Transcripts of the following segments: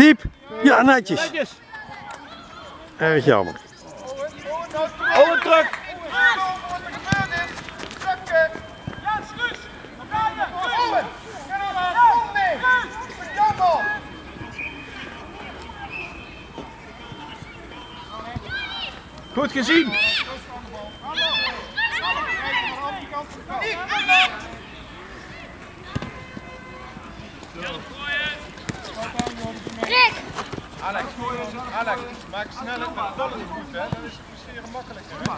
Diep. Ja, netjes. Erg jammer. Owen, Owen, nou is terug. Owen terug. Owen, wat er gebeurd is. Zakken. Jens, Guus. Owen. Kom mee. Jammer. Goed gezien. Alex, Alex, maak snel het met ballen goed, hè? Dan is het presteren makkelijker, hè?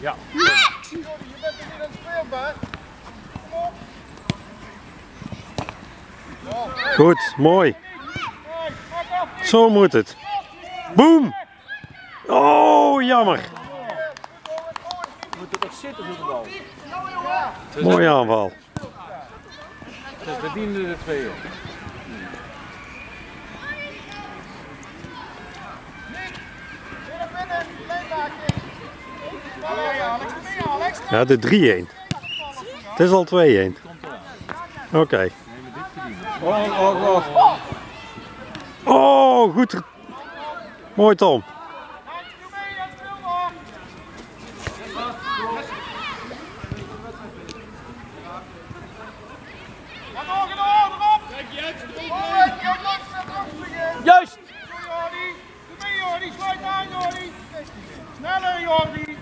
Ja, jongen. Je bent er niet aan het speelbaar. Kom op. Goed, mooi. Zo moet het. Boom. Oh, jammer. Moeten toch zitten voor de bal. Mooie aanval. Ze verdienen de Alex, kom mee, Alex. Ja, de 3-1. Het is al 2-1. Oké. Oh, oh, oh. Oh, goed. Mooi Tom. Handje, doe mee, Jens, speel maar. Ga door, ga door, erop. Kijk, Jens, Owen, je moet terugspringen. Juist. Doe Jordi. Doe mee, Jordi. Sluit aan, Jordi. Sneller, Jordi.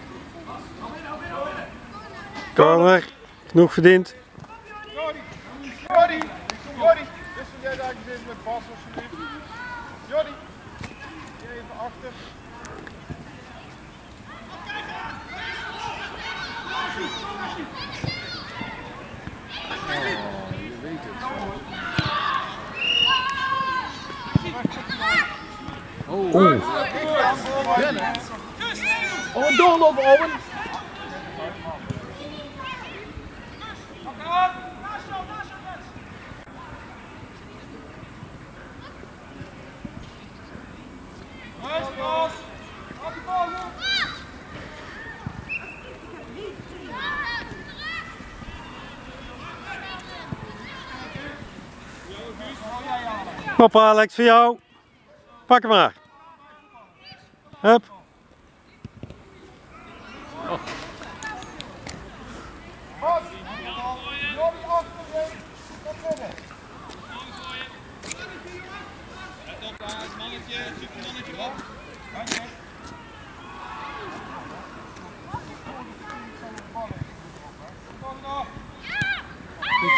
Corner. Genoeg verdiend. Jordi. Jordi. Jordi. Wissel jij daar even met Bas, alsjeblieft. Jordi. Hier even achter. Oeh. Owen doorlopen, Owen. Nice, Bas. Op die bal, Hoppa Alex, voor jou. Pak hem maar. Hup.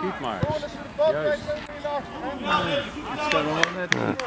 Goed maar. Juist. Is dat wel net?